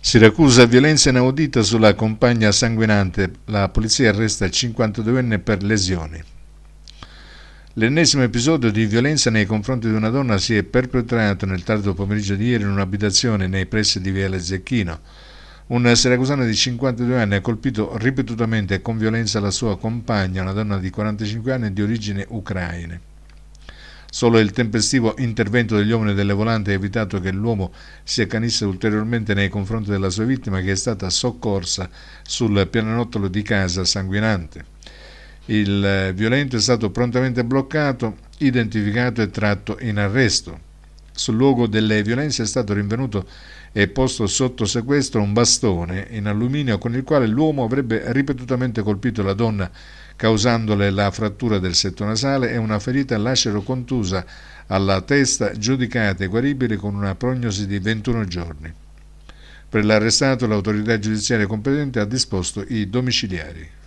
Siracusa, violenza inaudita sulla compagna sanguinante. La polizia arresta il 52enne per lesioni. L'ennesimo episodio di violenza nei confronti di una donna si è perpetrato nel tardo pomeriggio di ieri in un'abitazione nei pressi di Viale Zecchino. Un siracusano di 52 anni ha colpito ripetutamente e con violenza la sua compagna, una donna di 45 anni di origine ucraine. Solo il tempestivo intervento degli uomini delle volanti ha evitato che l'uomo si accanisse ulteriormente nei confronti della sua vittima che è stata soccorsa sul pianonottolo di casa sanguinante. Il violento è stato prontamente bloccato, identificato e tratto in arresto. Sul luogo delle violenze è stato rinvenuto e posto sotto sequestro un bastone in alluminio con il quale l'uomo avrebbe ripetutamente colpito la donna, causandole la frattura del setto nasale e una ferita lacero contusa alla testa, giudicate guaribili con una prognosi di 21 giorni. Per l'arrestato l'autorità giudiziaria competente ha disposto i domiciliari.